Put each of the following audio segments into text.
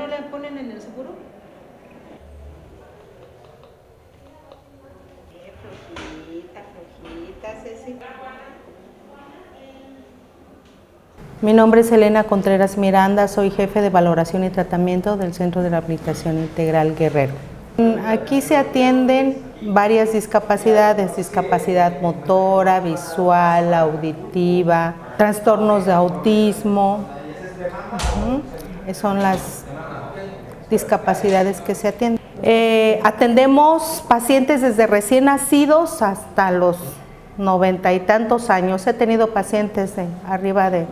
no la ponen en el seguro? Mi nombre es Elena Contreras Miranda, soy jefe de valoración y tratamiento del Centro de Rehabilitación Integral Guerrero. Aquí se atienden varias discapacidades, discapacidad motora, visual, auditiva, trastornos de autismo, son las discapacidades que se atienden. Eh, atendemos pacientes desde recién nacidos hasta los noventa y tantos años. He tenido pacientes de arriba de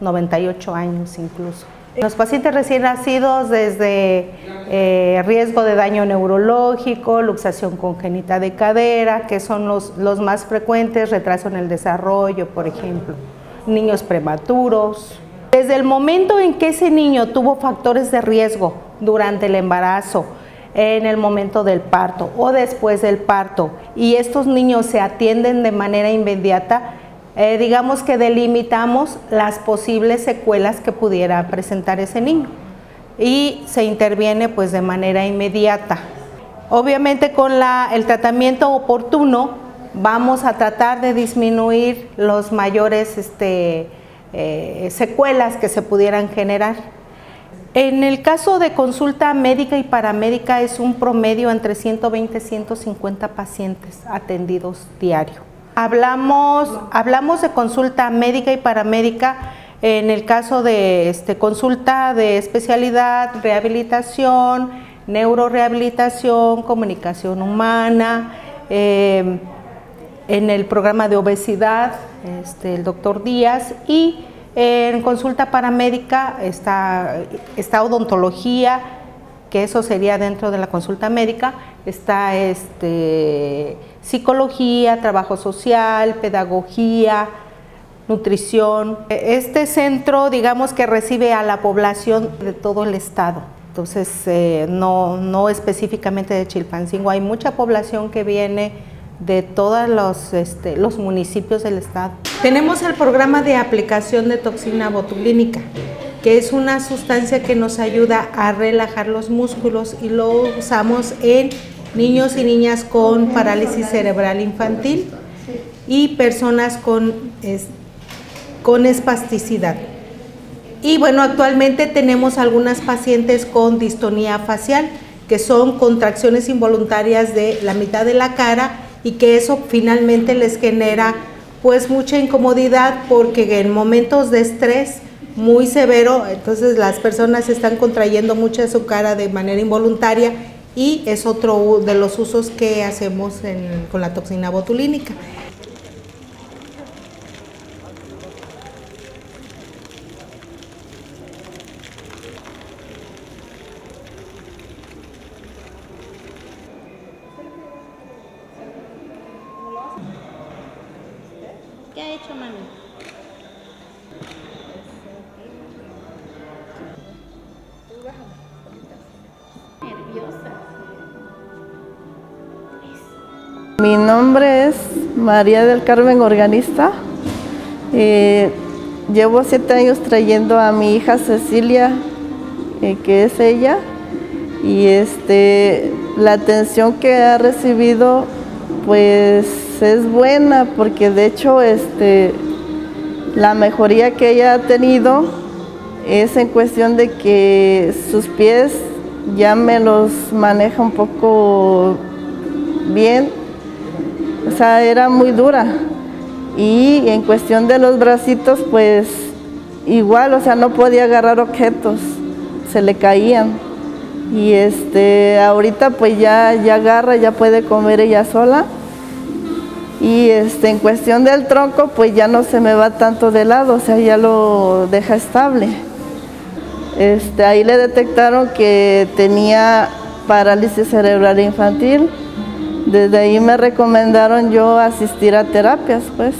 98 años incluso. Los pacientes recién nacidos desde eh, riesgo de daño neurológico, luxación congénita de cadera, que son los, los más frecuentes, retraso en el desarrollo, por ejemplo, niños prematuros. Desde el momento en que ese niño tuvo factores de riesgo durante el embarazo, en el momento del parto o después del parto y estos niños se atienden de manera inmediata, eh, digamos que delimitamos las posibles secuelas que pudiera presentar ese niño y se interviene pues de manera inmediata. Obviamente con el tratamiento oportuno vamos a tratar de disminuir los mayores este, eh, secuelas que se pudieran generar. En el caso de consulta médica y paramédica es un promedio entre 120 y 150 pacientes atendidos diario. Hablamos, hablamos de consulta médica y paramédica en el caso de este, consulta de especialidad, rehabilitación, neurorehabilitación, comunicación humana, em, en el programa de obesidad, este, el doctor Díaz, y en consulta paramédica está, está odontología, que eso sería dentro de la consulta médica, está este, psicología, trabajo social, pedagogía, nutrición. Este centro, digamos que recibe a la población de todo el estado. Entonces, eh, no, no específicamente de Chilpancingo, hay mucha población que viene de todos los, este, los municipios del estado. Tenemos el programa de aplicación de toxina botulínica que es una sustancia que nos ayuda a relajar los músculos y lo usamos en niños y niñas con parálisis cerebral infantil y personas con, con espasticidad. Y bueno, actualmente tenemos algunas pacientes con distonía facial, que son contracciones involuntarias de la mitad de la cara y que eso finalmente les genera pues mucha incomodidad porque en momentos de estrés muy severo, entonces las personas están contrayendo mucho su cara de manera involuntaria y es otro de los usos que hacemos con la toxina botulínica. Mi nombre es María del Carmen Organista. Eh, llevo siete años trayendo a mi hija Cecilia, eh, que es ella, y este, la atención que ha recibido pues es buena porque de hecho este, la mejoría que ella ha tenido es en cuestión de que sus pies ya me los maneja un poco bien o sea, era muy dura. Y en cuestión de los bracitos, pues igual, o sea, no podía agarrar objetos, se le caían. Y este, ahorita pues ya, ya agarra, ya puede comer ella sola. Y este, en cuestión del tronco, pues ya no se me va tanto de lado, o sea, ya lo deja estable. Este, ahí le detectaron que tenía parálisis cerebral infantil desde ahí me recomendaron yo asistir a terapias, pues.